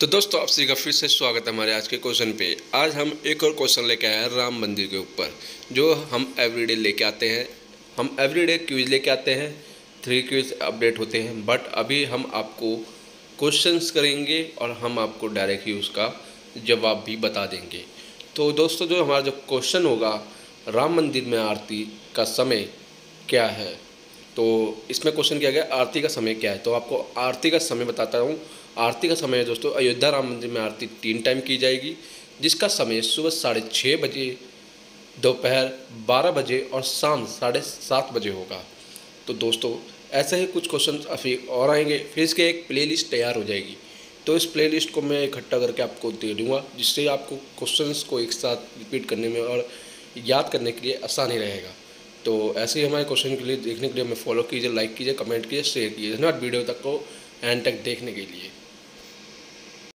तो दोस्तों, आप सभी का फिर से स्वागत है हमारे आज के क्वेश्चन पे। आज हम एक और क्वेश्चन लेके आए हैं, राम मंदिर के ऊपर, जो हम एवरीडे लेके आते हैं। हम एवरीडे क्विज लेके आते हैं थ्री क्विज अपडेट होते हैं बट अभी हम आपको क्वेश्चंस करेंगे और हम आपको डायरेक्ट ही उसका जवाब भी बता देंगे। तो दोस्तों, जो हमारा जो क्वेश्चन होगा, राम मंदिर में आरती का समय क्या है? तो इसमें क्वेश्चन किया गया, आरती का समय क्या है? तो आपको आरती का समय बताता हूँ। आरती का समय है दोस्तों, अयोध्या राम मंदिर में आरती तीन टाइम की जाएगी, जिसका समय सुबह साढ़े छः बजे, दोपहर बारह बजे और शाम साढ़े सात बजे होगा। तो दोस्तों, ऐसे ही कुछ क्वेश्चन अभी और आएँगे, फिर इसके एक प्लेलिस्ट तैयार हो जाएगी। तो इस प्लेलिस्ट को मैं इकट्ठा करके आपको दे दूँगा, जिससे आपको क्वेश्चंस को एक साथ रिपीट करने में और याद करने के लिए आसानी रहेगा। तो ऐसे ही हमारे क्वेश्चन के लिए देखने के लिए हमें फॉलो कीजिए लाइक कीजिए कमेंट कीजिए शेयर कीजिए। धन्यवाद वीडियो तक को एंड तक देखने के लिए।